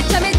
me,